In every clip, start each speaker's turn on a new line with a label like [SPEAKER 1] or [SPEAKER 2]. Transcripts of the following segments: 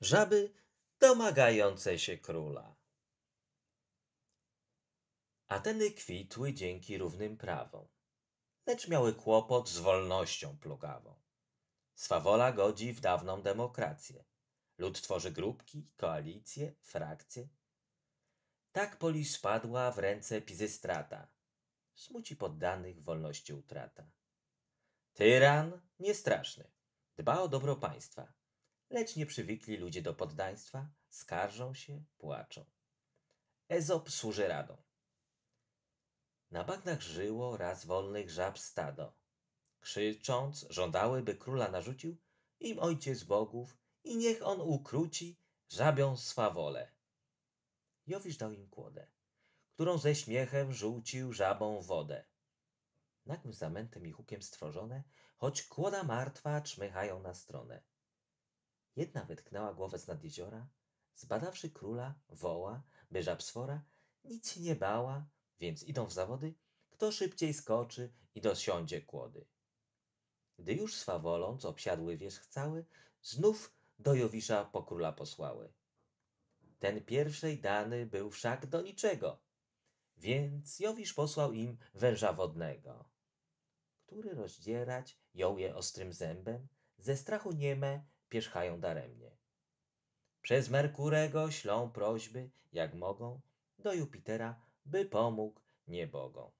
[SPEAKER 1] Żaby domagające się króla. Ateny kwitły dzięki równym prawom, lecz miały kłopot z wolnością plugawą. Swawola godzi w dawną demokrację. Lud tworzy grupki, koalicje, frakcje. Tak polis spadła w ręce Pizystrata. Smuci poddanych wolności utrata. Tyran niestraszny, dba o dobro państwa, lecz nie przywykli ludzie do poddaństwa, skarżą się, płaczą. Ezop służy radą. Na bagnach żyło raz wolnych żab stado. Krzycząc, żądały, by króla narzucił im ojciec bogów i niech on ukróci żabią swawolę. Jowisz dał im kłodę, którą ze śmiechem rzucił żabą wodę. Nagłym zamętem i hukiem stworzone, choć kłoda martwa czmychają na stronę. Jedna wytknęła głowę z nad jeziora, zbadawszy króla, woła, by żab swora nic się nie bała, więc idą w zawody, kto szybciej skoczy i dosiądzie kłody. Gdy już swawoląc obsiadły wierzch cały, znów do Jowisza po króla posłały. Ten pierwszej dany był wszak do niczego, więc Jowisz posłał im węża wodnego, który rozdzierać jął je ostrym zębem, ze strachu nieme pierzchają daremnie. Przez Merkurego ślą prośby, jak mogą, do Jupitera, by pomógł niebogom.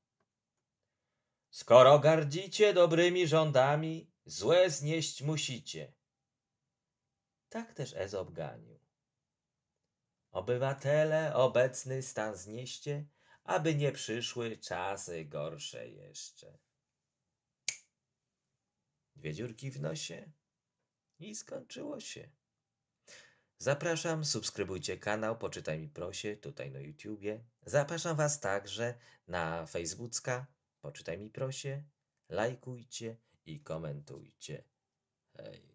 [SPEAKER 1] Skoro gardzicie dobrymi rządami, złe znieść musicie. Tak też Ezop ganił. Obywatele, obecny stan znieście, aby nie przyszły czasy gorsze jeszcze. Dwie dziurki w nosie i skończyło się. Zapraszam, subskrybujcie kanał Poczytaj mi prosie tutaj na YouTubie. Zapraszam Was także na Facebooka Poczytaj mi prosie. Lajkujcie i komentujcie. Hej.